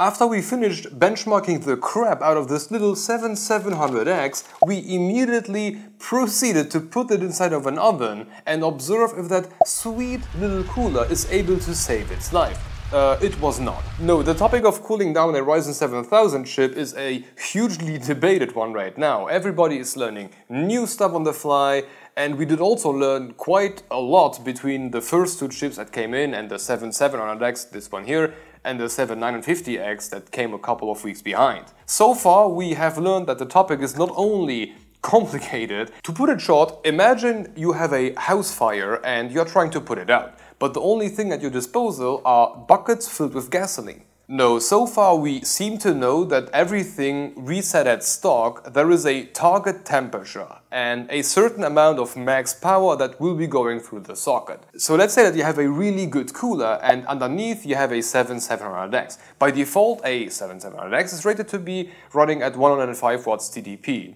After we finished benchmarking the crap out of this little 7700X, we immediately proceeded to put it inside of an oven and observe if that sweet little cooler is able to save its life. Uh, it was not. No, the topic of cooling down a Ryzen 7000 chip is a hugely debated one right now. Everybody is learning new stuff on the fly, and we did also learn quite a lot between the first two chips that came in and the 7700X, this one here, and the 7950X that came a couple of weeks behind. So far, we have learned that the topic is not only complicated. To put it short, imagine you have a house fire and you're trying to put it out, but the only thing at your disposal are buckets filled with gasoline. No, so far we seem to know that everything reset at stock, there is a target temperature and a certain amount of max power that will be going through the socket. So let's say that you have a really good cooler and underneath you have a 7700X. By default, a 7700X is rated to be running at 105 watts TDP.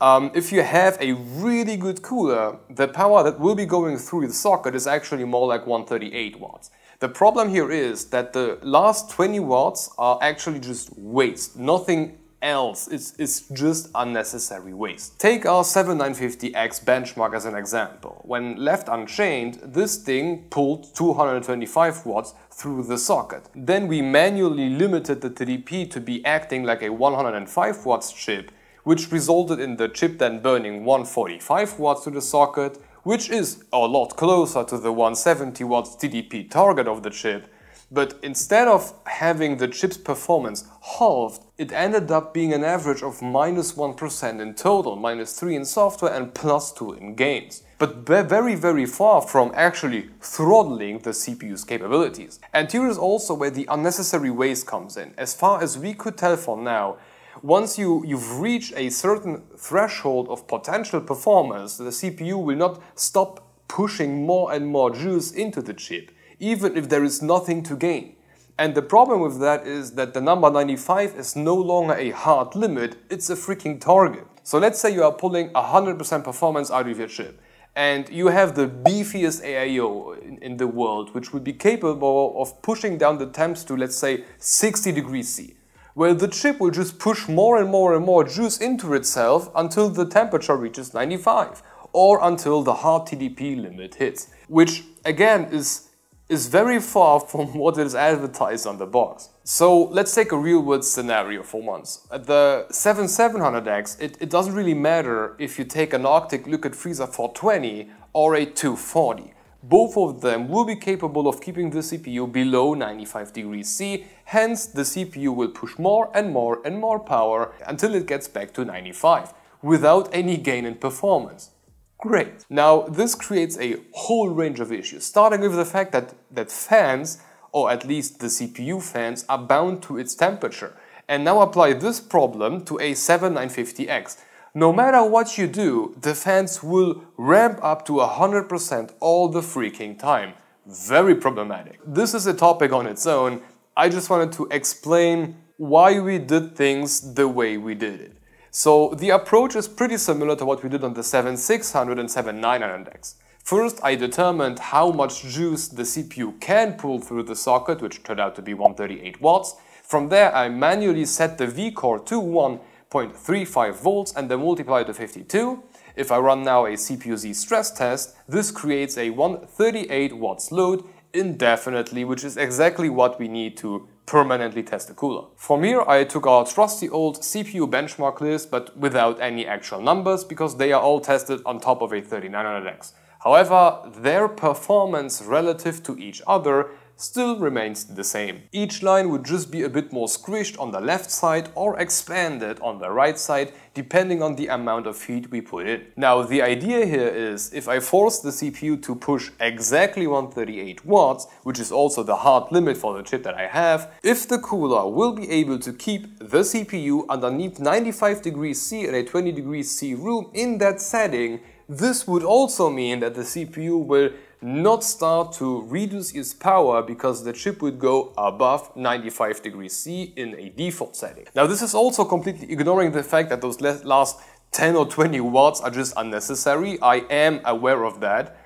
Um, if you have a really good cooler, the power that will be going through the socket is actually more like 138 watts. The problem here is that the last 20 watts are actually just waste, nothing else. It's, it's just unnecessary waste. Take our 7950X benchmark as an example. When left unchained, this thing pulled 225 watts through the socket. Then we manually limited the TDP to be acting like a 105 watts chip, which resulted in the chip then burning 145 watts to the socket, which is a lot closer to the 170 watts TDP target of the chip, but instead of having the chip's performance halved, it ended up being an average of minus 1 in total, minus 3 in software and plus 2 in games. But very very far from actually throttling the CPU's capabilities. And here is also where the unnecessary waste comes in. As far as we could tell for now, once you, you've reached a certain threshold of potential performance, the CPU will not stop pushing more and more juice into the chip, even if there is nothing to gain. And the problem with that is that the number 95 is no longer a hard limit, it's a freaking target. So let's say you are pulling 100% performance out of your chip and you have the beefiest AIO in, in, the world, which would be capable of pushing down the temps to, let's say, 60 degrees C where the chip will just push more and more and more juice into itself until the temperature reaches 95 or until the hard TDP limit hits, which again is, is very far from what is advertised on the box. So let's take a real world scenario for once. At the 7700X, it, it doesn't really matter if you take an Arctic Liquid Freezer 420 or a 240 both of them will be capable of keeping the CPU below 95 degrees C, hence the CPU will push more and more and more power until it gets back to 95, without any gain in performance. Great. Now this creates a whole range of issues, starting with the fact that, that fans, or at least the CPU fans, are bound to its temperature. And now apply this problem to a 7950X. No matter what you do, the fans will ramp up to 100% all the freaking time. Very problematic. This is a topic on its own. I just wanted to explain why we did things the way we did it. So the approach is pretty similar to what we did on the 7600 and 7900X. First, I determined how much juice the CPU can pull through the socket, which turned out to be 138 watts. From there, I manually set the V-core to 1 0.35 volts and then multiply to 52. If I run now a CPU-Z stress test, this creates a 138 watts load indefinitely, which is exactly what we need to permanently test the cooler. From here I took our trusty old CPU benchmark list but without any actual numbers because they are all tested on top of a 3900X. However, their performance relative to each other still remains the same. Each line would just be a bit more squished on the left side or expanded on the right side depending on the amount of heat we put in. Now the idea here is if I force the CPU to push exactly 138 watts, which is also the hard limit for the chip that I have, if the cooler will be able to keep the CPU underneath 95 degrees C in a 20 degrees C room in that setting, this would also mean that the CPU will not start to reduce its power because the chip would go above 95 degrees C in a default setting. Now this is also completely ignoring the fact that those last 10 or 20 watts are just unnecessary. I am aware of that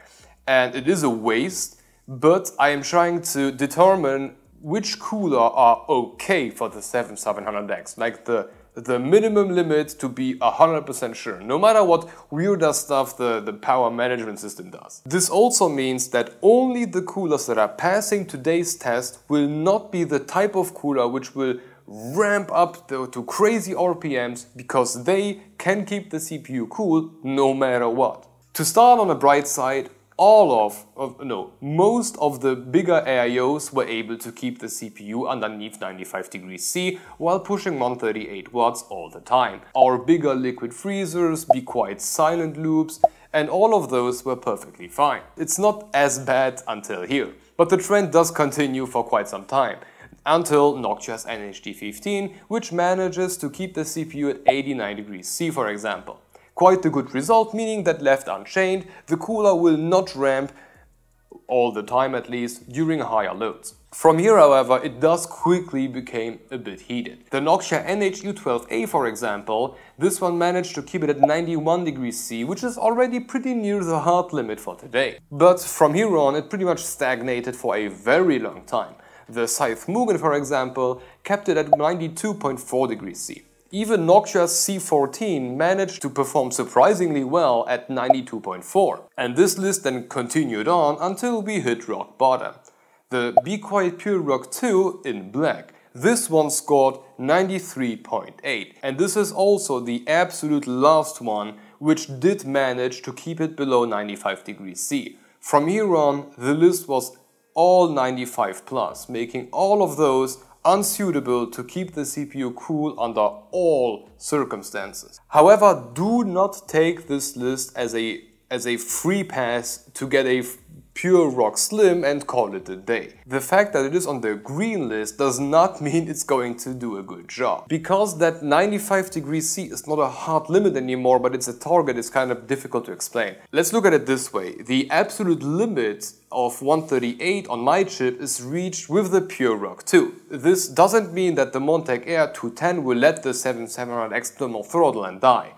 and it is a waste, but I am trying to determine which cooler are okay for the 7700X, like the the minimum limit to be 100% sure, no matter what weirder stuff the, the power management system does. This also means that only the coolers that are passing today's test will not be the type of cooler which will ramp up the, to crazy RPMs because they can keep the CPU cool no matter what. To start on the bright side, all of, of, no, most of the bigger AIOs were able to keep the CPU underneath 95 degrees C while pushing 138 watts all the time. Our bigger liquid freezers, Be Quiet silent loops, and all of those were perfectly fine. It's not as bad until here. But the trend does continue for quite some time until Noctua's NH-D15, which manages to keep the CPU at 89 degrees C for example. Quite a good result, meaning that left unchained, the cooler will not ramp all the time at least, during higher loads. From here, however, it does quickly became a bit heated. The Noctua NH-U12A, for example, this one managed to keep it at 91 degrees C, which is already pretty near the hard limit for today. But from here on, it pretty much stagnated for a very long time. The Scythe Mugen, for example, kept it at 92.4 degrees C. Even Noctua's C14 managed to perform surprisingly well at 92.4. And this list then continued on until we hit rock bottom. The Be Quiet Pure Rock 2 in black. This one scored 93.8 and this is also the absolute last one which did manage to keep it below 95 degrees C. From here on, the list was all 95 plus, making all of those unsuitable to keep the CPU cool under all circumstances. However, do not take this list as a, as a free pass to get a pure rock slim and call it a day. The fact that it is on the green list does not mean it's going to do a good job. Because that 95 degrees C is not a hard limit anymore, but it's a target, it's kind of difficult to explain. Let's look at it this way. The absolute limit of 138 on my chip is reached with the Pure Rock 2. This doesn't mean that the Montech Air 210 will let the 7700X thermal throttle and die.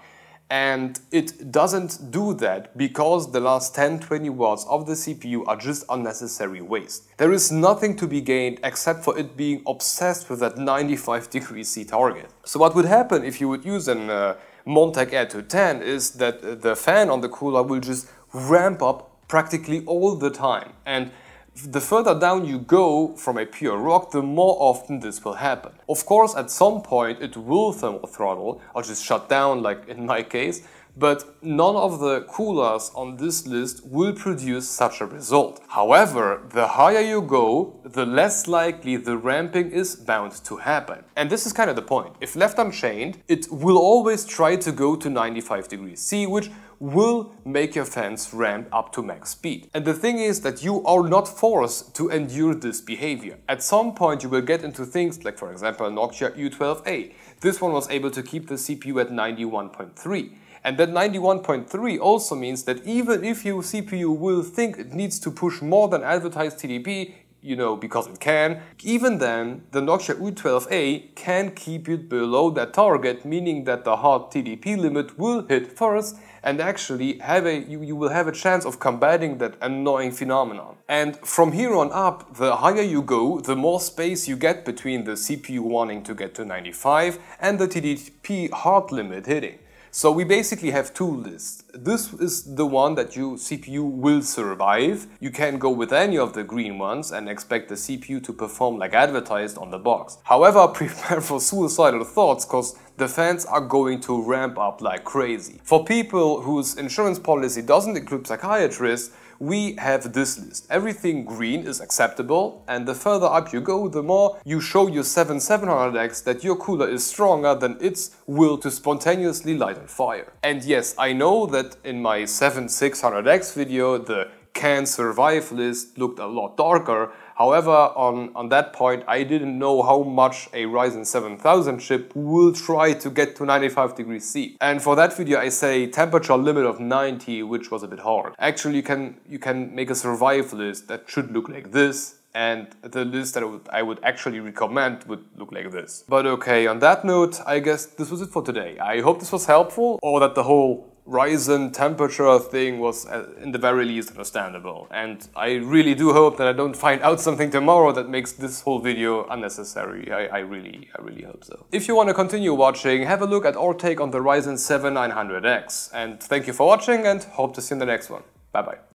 And it doesn't do that because the last 10-20 watts of the CPU are just unnecessary waste. There is nothing to be gained except for it being obsessed with that 95 degree C target. So what would happen if you would use an uh, Montech Air 210 is that the fan on the cooler will just ramp up practically all the time. And the further down you go from a pure rock, the more often this will happen. Of course, at some point it will thermal throttle, or just shut down like in my case, but none of the coolers on this list will produce such a result. However, the higher you go, the less likely the ramping is bound to happen. And this is kind of the point. If left unchained, it will always try to go to 95 degrees C, which will make your fans ramp up to max speed. And the thing is that you are not forced to endure this behavior. At some point you will get into things like for example Noctua U12A. This one was able to keep the CPU at 91.3. And that 91.3 also means that even if your CPU will think it needs to push more than advertised TDP, you know, because it can, even then, the Noctua U12A can keep it below that target, meaning that the hard TDP limit will hit first and actually have a, you, you will have a chance of combating that annoying phenomenon. And from here on up, the higher you go, the more space you get between the CPU wanting to get to 95 and the TDP hard limit hitting. So we basically have two lists. This is the one that your CPU will survive. You can go with any of the green ones and expect the CPU to perform like advertised on the box. However, prepare for suicidal thoughts cause the fans are going to ramp up like crazy. For people whose insurance policy doesn't include psychiatrists, we have this list. Everything green is acceptable and the further up you go, the more you show your 7700X that your cooler is stronger than its will to spontaneously light on fire. And yes, I know that in my 7600X video the can survive list looked a lot darker, However, on, on that point, I didn't know how much a Ryzen 7000 chip will try to get to 95 degrees C. And for that video, I say temperature limit of 90, which was a bit hard. Actually, you can, you can make a survive list that should look like this and the list that I would, I would, actually recommend would look like this. But okay, on that note, I guess this was it for today. I hope this was helpful or that the whole Ryzen temperature thing was uh, in the very least understandable. And I really do hope that I don't find out something tomorrow that makes this whole video unnecessary. I, I really, I really hope so. If you want to continue watching, have a look at our take on the Ryzen 7 900X. And thank you for watching and hope to see you in the next one. Bye bye.